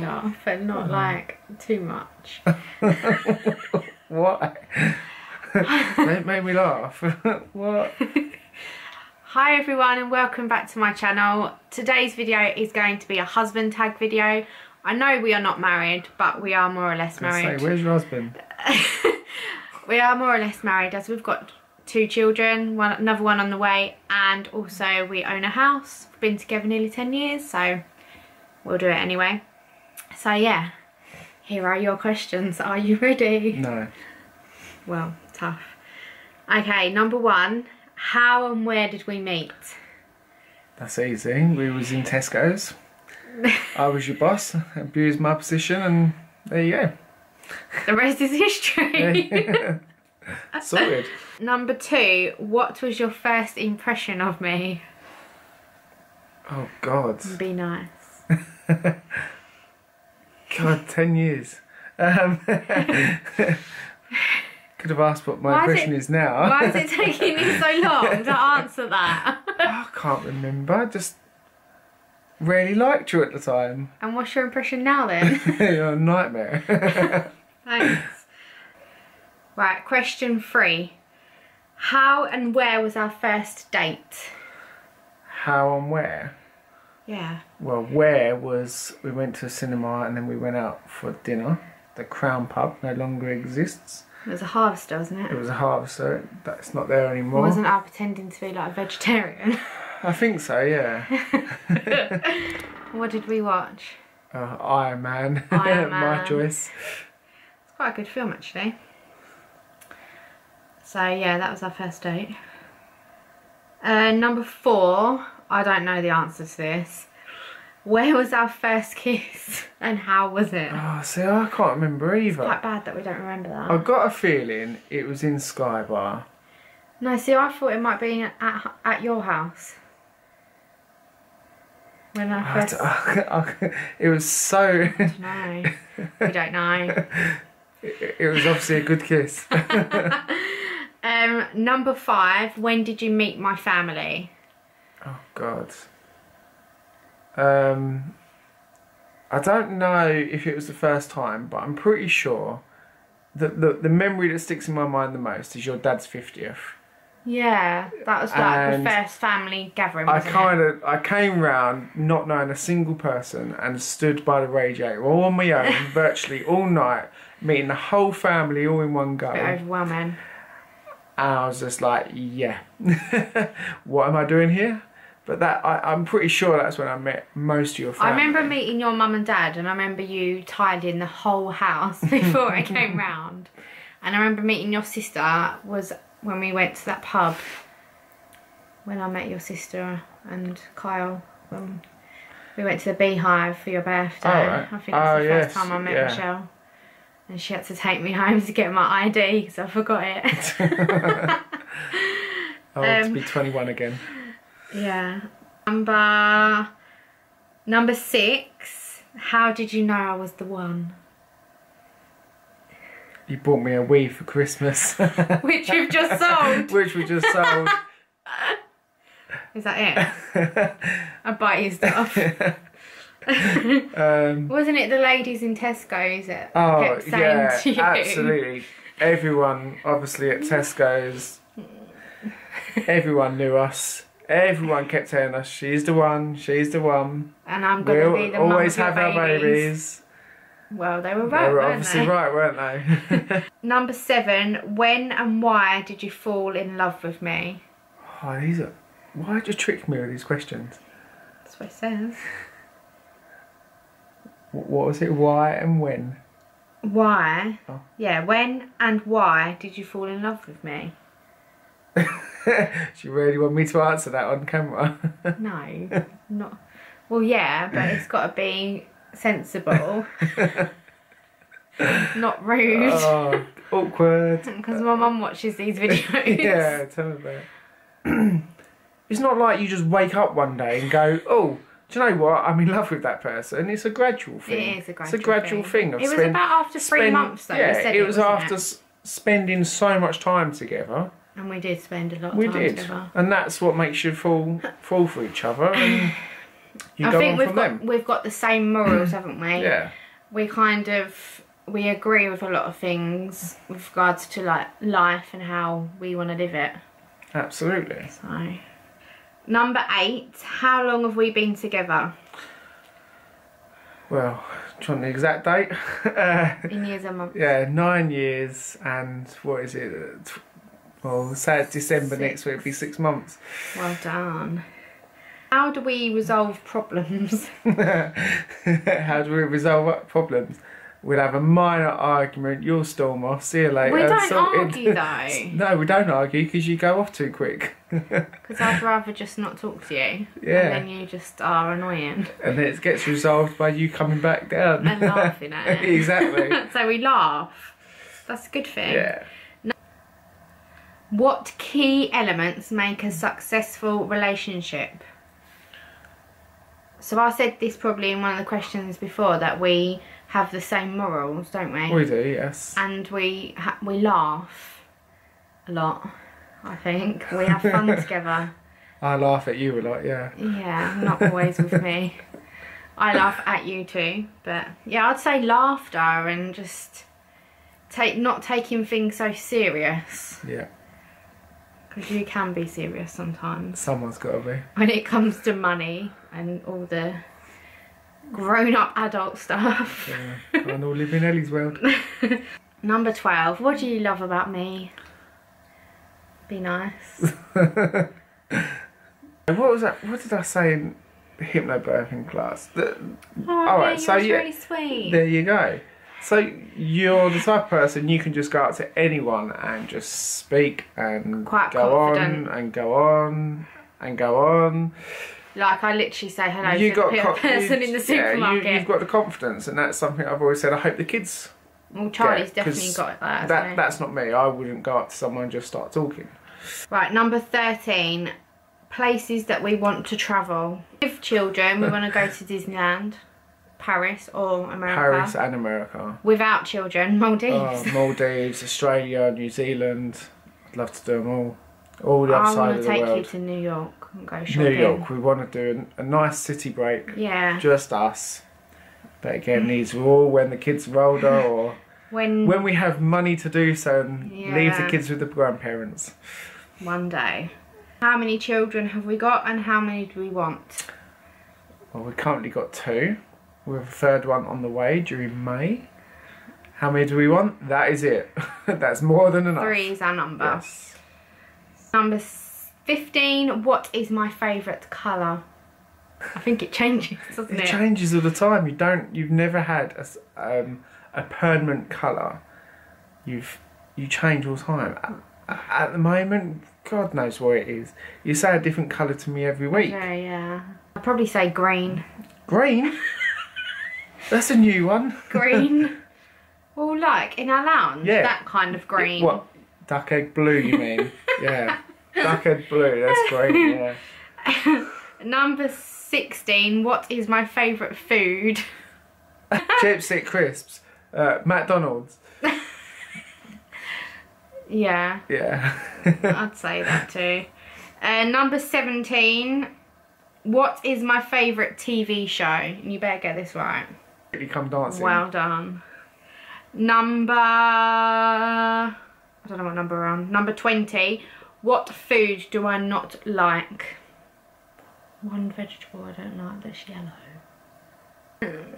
me laugh and not Mm-hmm. like too much. What? Don't make me laugh. what? Hi everyone and welcome back to my channel. Today's video is going to be a husband tag video. I know we are not married, but we are more or less I say, married. where's your husband? we are more or less married as we've got two children, one another one on the way, and also we own a house. We've been together nearly 10 years, so we'll do it anyway. So yeah, here are your questions. Are you ready? No. Well, tough. Okay, number one, how and where did we meet? That's easy. We was in Tesco's. I was your boss, abused my position, and there you go. The rest is history. Sorted. number two, what was your first impression of me? Oh God. Be nice. God, ten years. Um, could have asked what my Why is it- is now. Why is it taking me so long to answer that? I can't remember. I just really liked you at the time. and what's your impression now then? You're a nightmare. Thanks. Right, question three. How and where was our first date? How and where? Yeah. Well, where was we went to a cinema and then we went out for dinner. The Crown Pub no longer exists. It was a harvester, wasn't It it? was a harvester. That's not there anymore. Wasn't I pretending to be like a vegetarian? I think so. Yeah. what did we watch? Uh, Iron Man. Iron my choice. It's quite a good film actually. So yeah, that was our first date. Uh, number four, I don't know the answer to this. Where was our first kiss and how was it? Oh, see, I can't remember either. Quite bad that we don't remember that. I've got a feeling it was in Sky Bar. No, see, I thought it might be at at your house. When I I first. d- it was so. No, we don't know. it was obviously a good kiss. Um, number five. When did you meet my family? Oh God. Um, I don't know if it was the first time, but I'm pretty sure that the the memory that sticks in my mind the most is your dad's fiftieth. Yeah, that was like And the first family gathering. I kind of I came round not knowing a single person and stood by the radiator all on my own, virtually all night, meeting the whole family all in one go. it? A bit overwhelming. And I was just like, yeah, what am I doing here? But that I, I'm pretty sure that's when I met most of your friends. I remember meeting your mum and dad, and I remember you tidying the whole house before I came round. And I remember meeting your sister was when we went to that pub. When I met your sister and Kyle, when we went to the Beehive for your birthday. Oh, right. I think that's Oh, the yes, first time I met yeah. Michelle. And she had to take me home to get my ID because I forgot it. I want to um, be 21 again. Yeah. Number number six. How did you know I was the one? You bought me a Wii for Christmas, Which you've just sold. which we just sold. Is that it? I buy you stuff. Um, Wasn't it the ladies in Tesco's that oh, kept saying yeah, to you? absolutely. Everyone, obviously, at Tesco's, everyone knew us. Everyone kept telling us, she's the one, she's the one. And I'm gonna be We'll the mum always have our babies. babies. Well, they were right, they were obviously they? right, weren't they? Number seven. When and why did you fall in love with me? oh, these are. Why did you trick me with these questions? That's what it says. What was it? Why and when? Why? Oh. Yeah. When and why did you fall in love with me? Do you really want me to answer that on camera? No, not. Well, yeah, but it's got to be sensible, not rude. oh, awkward. Because my mum watches these videos. yeah, tell me about it. it's not like you just wake up one day and go, oh, do you know what? I'm in love with that person. It's a gradual thing. It is a gradual, It's a gradual thing. of It was spend- about after three spend- months though. Yeah, said it was after it? s- spending so much time together. And we did spend a lot of We time did, together. and that's what makes you fall fall for each other. And You I go think on we've from got them. we've got the same morals, haven't we? Yeah. We kind of we agree with a lot of things with regards to like life and how we want to live it. Absolutely. So, number eight. How long have we been together? Well, you the exact date? uh, In years and months. yeah, nine years and what is it? Well, say it's December next week, it'll be six months. Well done. How do we resolve problems? How do we resolve problems? We'll have a minor argument. You'll storm off. See you later. we don't sorted. argue though, no, we don't argue because you go off too quick, because I'd rather just not talk to you. Yeah. And then you just are annoying and then it gets resolved by you coming back down. and laughing at it. exactly. so we laugh. That's a good thing. Yeah. What key elements make a successful relationship? So I said this probably in one of the questions before that we have the same morals, don't we? We do. Yes. and we ha- we laugh a lot. I think we have fun together. I laugh at you a lot. Yeah. Yeah, not always with me. I laugh at you too, but yeah, I'd say laughter and just take not taking things so serious Yeah. Because you can be serious sometimes Someone's got to be. when it comes to money and all the grown-up adult stuff. Yeah. I all live in Ellie's world. Number twelve. What do you love about me? Be nice. What was that? What did I say in hypnobirthing class? The, Oh, All yeah, right, so really sweet. there you go. So you're the type of person you can just go up to anyone and just speak and Quite go confident. on and go on and go on. Like I literally say hello you to got the co- person in the yeah, supermarket. you, you've got the confidence, and that's something I've always said. I hope the kids. well, Charlie's get, definitely got uh, that. That hasn't that's not me. I wouldn't go up to someone and just start talking. Right, number thirteen. Places that we want to travel with children. We want to go to Disneyland, Paris, or America. Paris and America. Without children, Maldives. Oh, Maldives, Australia, New Zealand. I'd love to do them all. All the I other side want to take you to New York and go shopping. New York. We want to do a, a nice city break. Yeah. Just us. But again, these are all when the kids are older or When, when we have money to do so and leave the kids with the grandparents. one day. How many children have we got, and how many do we want? Well, we've currently got two. We have a third one on the way during May. How many do we want? That is it. That's more than enough. Three is our number. Yes. Number 15. What is my favourite colour? I think it changes, doesn't It it? changes all the time. You don't. You've never had a, um, a permanent colour. You've you change all the time. At, at the moment, God knows what it is. You say a different colour to me every week. Yeah, yeah. I'd probably say green. Green. That's a new one. Green. well, like in our lounge, Yeah. that kind of green. What? Duck egg blue, you mean? yeah. Duck egg blue. That's great. Yeah. Number 16. What is my favourite food? Chipstick crisps. Uh, McDonald's. Yeah, Yeah. I'd say that too. Uh, number 17. What is my favourite TV show? And you better get this right. You come dancing. Well done. Number. I don't know what number we're on. Number 20. What food do I not like? One vegetable I don't like that's yellow.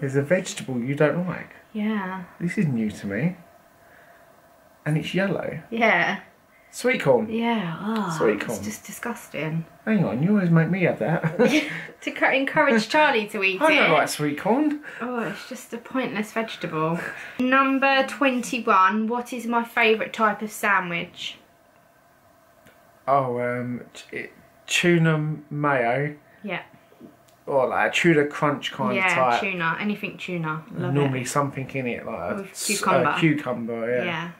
There's a vegetable you don't like. Yeah. This is new to me. And it's yellow. Yeah. Sweet corn. Yeah. Oh, Sweet corn. it's just disgusting. Hang on, you always make me have that. to encourage Charlie to eat I it. don't like sweet corn. Oh, it's just a pointless vegetable. Number 21. What is my favourite type of sandwich? Oh, um, t- tuna mayo. Yeah. Or like a tuna crunch kind yeah, of type. Yeah, tuna. Anything tuna. Love Normally it. something in it like a With cucumber. uh, cucumber, Yeah. yeah.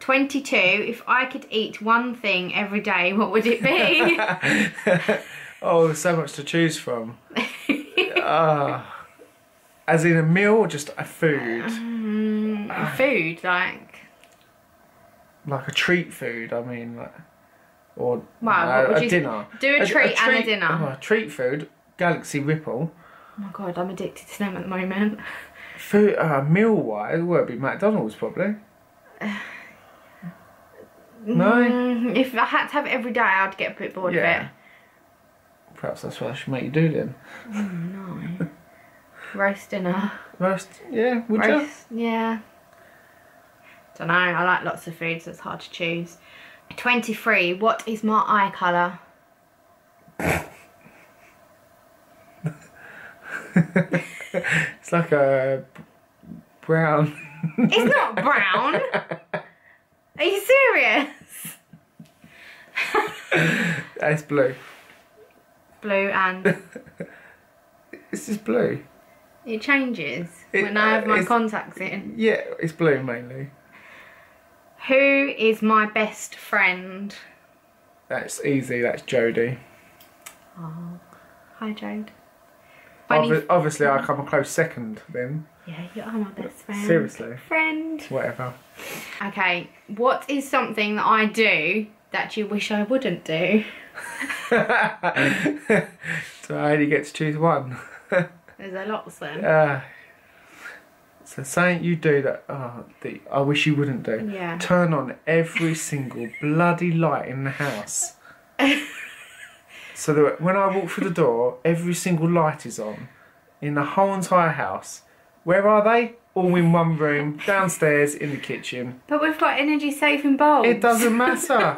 22. If I could eat one thing every day, what would it be? oh, there's so much to choose from. Ah. as in a meal or just a food? mm, food, like. Like a treat food, I mean, like. Or Wow, uh, what would a dinner. do a treat and a dinner. oh, a treat food. Galaxy Ripple. Oh my god, I'm addicted to them at the moment. Food, uh, meal wise, well, it'd be McDonald's probably. No? Mm, if I had to have it every day, I'd get a bit bored Yeah. of it. Perhaps that's what I should make you do then. it. No. Roast dinner. Roast, yeah, would you? Roast, yeah. Don't know. I like lots of food, so it's hard to choose. Twenty-three. What is my eye colour? It's like a brown. It's not brown. Are you serious? It's blue. Blue and It's just blue. it changes It- when I have my contacts in. Yeah, it's blue mainly. Who is my best friend? That's easy. That's Jodie. Oh, hi Jade. Obvi- obviously, I come a close second then. Yeah, you are my best friend. Seriously. Friend. Whatever. Okay, what is something that I do that you wish I wouldn't do? so I only get to choose one. There's a lot then. Uh, so something you do that, oh, that I wish you wouldn't do. Yeah. Turn on every single bloody light in the house. so that when I walk through the door, every single light is on in the whole entire house. Where are they? All in one room, downstairs in the kitchen. But we've got energy saving bulbs. It doesn't matter.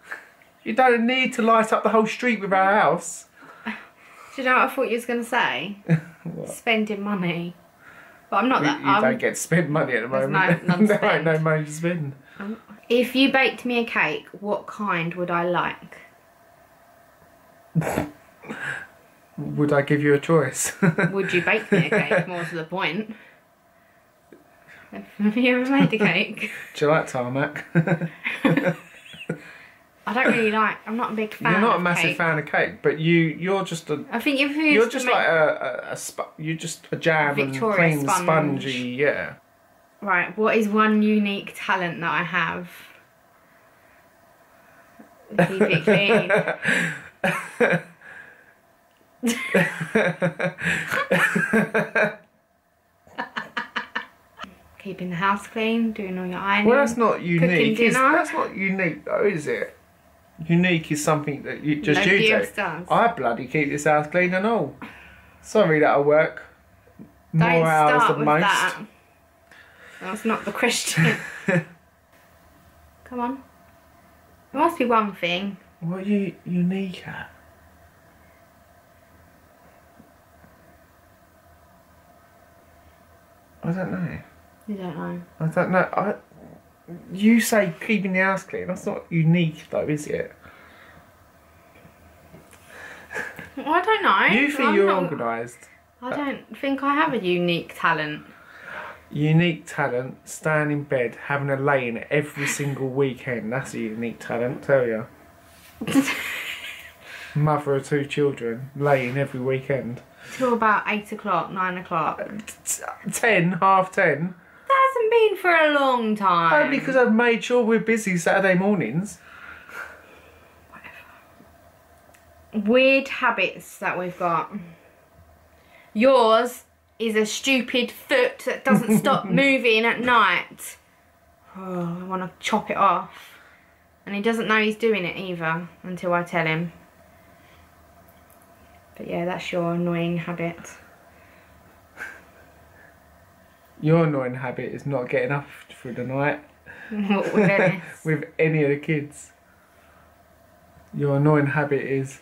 you don't need to light up the whole street with our house. Do you know what I thought you was going to say? Spending money. But I'm not that. you I'm- don't get to spend money at the moment. no- none to there ain't no money to spend. Um, if you baked me a cake, what kind would I like? Would I give you a choice? Would you bake me a cake? More to the point. Have you ever made a cake? Do you like tarmac? I don't really like. I'm not a big fan. You're not a massive cake. fan of cake, but you you're just a I think if you you're just like a, a, a sp- you're just a jam Victoria and cream sponge. spongy, yeah. Right, what is one unique talent that I have? Keep it clean. Keeping the house clean, doing all your ironing. Well, that's not unique. Is, that's not unique though, is it? Unique is something that you just Nobody you do. does. I bloody keep this house clean and all. Sorry that I work more Don't hours than most. that. That's not the question. Come on. There must be one thing. What are you unique at? I don't know. You don't know. I don't know. I, you say keeping the house clean. That's not unique, though, is it? Well, I don't know. You think I'm you're not- organised. I don't think I have a unique talent. Unique talent. Staying in bed, having a lay-in every single weekend. That's a unique talent. Tell you. Mother of two children, laying every weekend. Till about 8 o'clock, 9 o'clock. Ten, half ten. That hasn't been for a long time. Only because I've made sure we're busy Saturday mornings. Whatever. Weird habits that we've got. Yours is a stupid foot that doesn't stop moving at night. Oh, I want to chop it off. And he doesn't know he's doing it either until I tell him. But yeah, that's your annoying habit. Your annoying habit is not getting up through the night with with any of the kids. Your annoying habit is,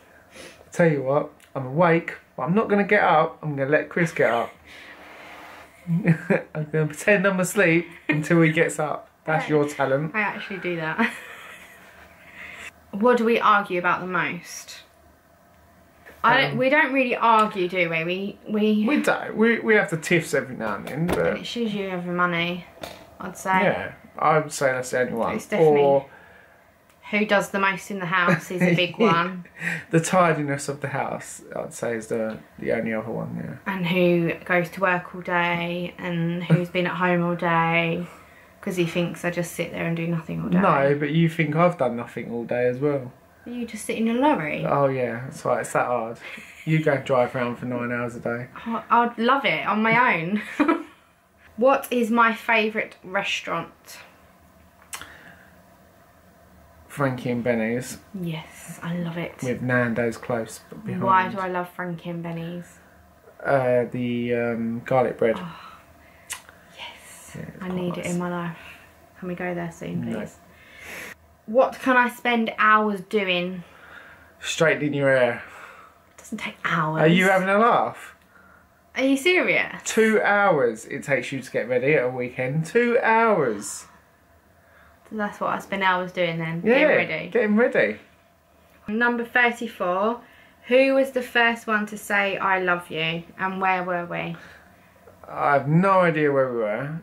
tell you what, I'm awake, but I'm not going to get up. I'm going to let Chris get up. I'm going to pretend I'm asleep until he gets up. That's your talent. I actually do that. what do we argue about the most? I don't, Um, we don't really argue, do we? We we, We don't. We, we have the tiffs every now and then, but it's usually over money. I'd say. yeah, I would say that's the only one. It's definitely- Or Who does the most in the house is a big one, the tidiness of the house, I'd say, is the, the only other one, yeah. and who goes to work all day, and who's been at home all day, because he thinks I just sit there and do nothing all day. No, but you think I've done nothing all day as well. You just sit in your lorry. Oh yeah, that's right. It's that hard. You go drive around for nine hours a day. I- I'd love it on my own. what is my favourite restaurant? Frankie and Benny's Yes, I love it. with Nando's close behind. Why do I love Frankie and Benny's? Uh, the um, garlic bread. Yes, Yeah, I need it in my life. Can we go there soon, please? No. What can I spend hours doing? Straightening your hair. doesn't take hours. Are you having a laugh? Are you serious? Two hours it takes you to get ready at a weekend. Two hours. That's what I spend hours doing then. Yeah, Getting ready. Getting ready. Number 34. Who was the first one to say I love you and where were we? I have no idea where we were.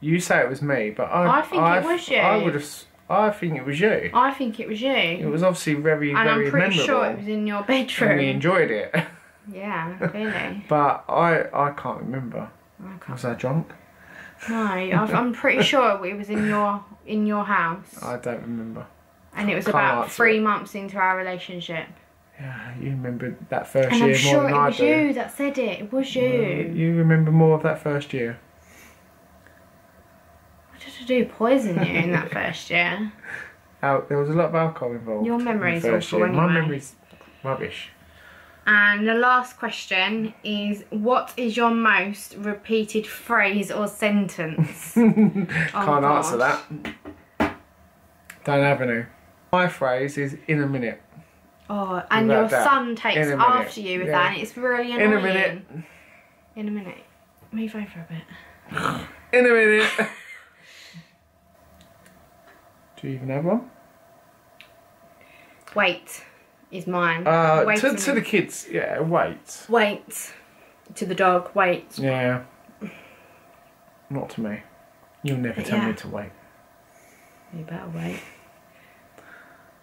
You say it was me, but I. I think it was you. I would have. I think it was you. I think it was you. It was obviously very, and very I'm pretty memorable. sure it was in your and we enjoyed it. Yeah, really. but I, I can't remember. I can't- Was I drunk? No, I'm pretty sure it was in your in your house, I don't remember. and it was can't about three it. months into our relationship. Yeah, you remember that first And year I'm more sure than it I was you that said it. It was you. You remember more of that first year. I do? Poison you in that first year? Al- there was a lot of alcohol involved. Your in memory's first awful year. My anyway. memory's rubbish. And the last question is: What is your most repeated phrase or sentence? Oh Can't Oh, answer that. Don't have any. My phrase is in a minute. Oh, and Without your doubt. son takes In after you with Yeah. that, and it's really annoying. In a minute. In a minute. Move over a bit. In a minute. Do you even have one? Wait is mine. Uh, wait to, to the kids, yeah, wait. Wait. To the dog, wait. Yeah. Not to me. You'll never tell Yeah. me to wait. You better wait.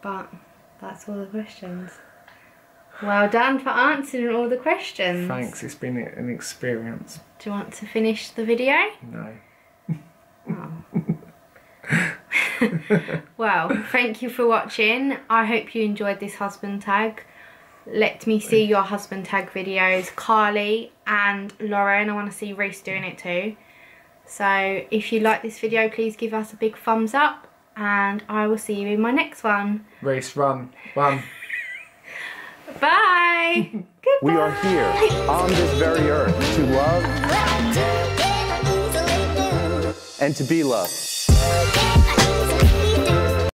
But that's all the questions. Well done for answering all the questions. Thanks, it's been an experience. Do you want to finish the video? No. Well, thank you for watching. I hope you enjoyed this husband tag. Let me see your husband tag videos. Carly and Lauren, I want to see Reese doing it too. So if you like this video, please give us a big thumbs up. And I will see you in my next one. Race, run, run. Bye. Goodbye. We are here on this very earth to love and to be loved.